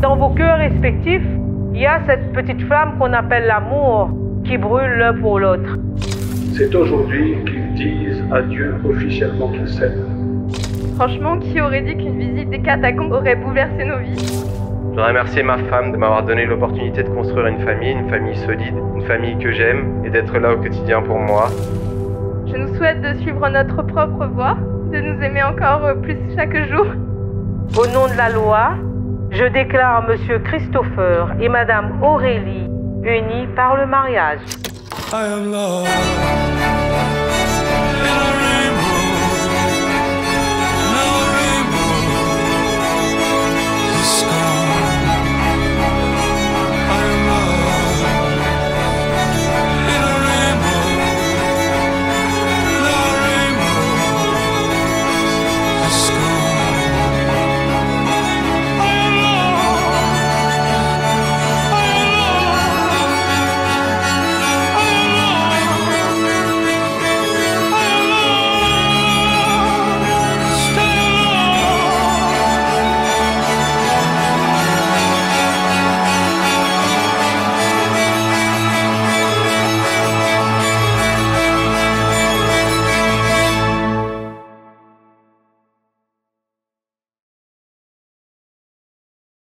dans vos cœurs respectifs, il y a cette petite flamme qu'on appelle l'amour qui brûle l'un pour l'autre. C'est aujourd'hui qu'ils disent à Dieu officiellement qu'ils s'aiment. Franchement, qui aurait dit qu'une visite des catacombes aurait bouleversé nos vies? Je voudrais remercier ma femme de m'avoir donné l'opportunité de construire une famille, une famille solide, une famille que j'aime et d'être là au quotidien pour moi. Je nous souhaite de suivre notre propre voie, de nous aimer encore plus chaque jour. Au nom de la loi, je déclare Monsieur Christopher et Madame Aurélie unis par le mariage.